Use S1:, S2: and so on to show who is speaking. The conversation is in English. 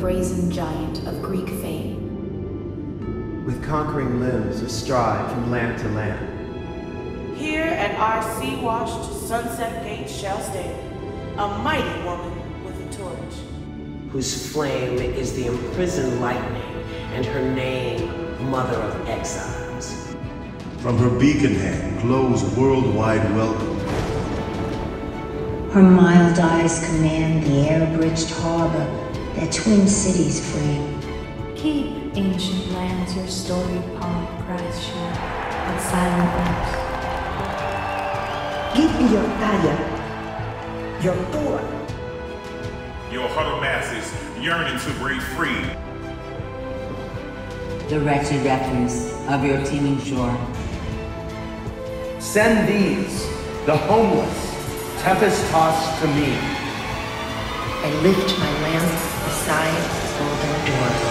S1: brazen giant of Greek fame.
S2: With conquering limbs astride from land to land.
S3: Here at our sea-washed sunset gate shall stand a mighty woman with a torch.
S4: Whose flame is the imprisoned lightning, and her name, Mother of Exiles.
S5: From her beacon hand glows worldwide welcome.
S6: Her mild eyes command the air-bridged harbor that twin cities free.
S1: Keep, ancient lands, your storied pomp prize show, and silent lips.
S7: Give me your talla, your tua.
S8: Your huddled masses yearning to break free.
S9: The wretched refuse of your teeming shore.
S10: Send these, the homeless, tempest-tossed to me.
S6: I lift my lamp beside the golden door.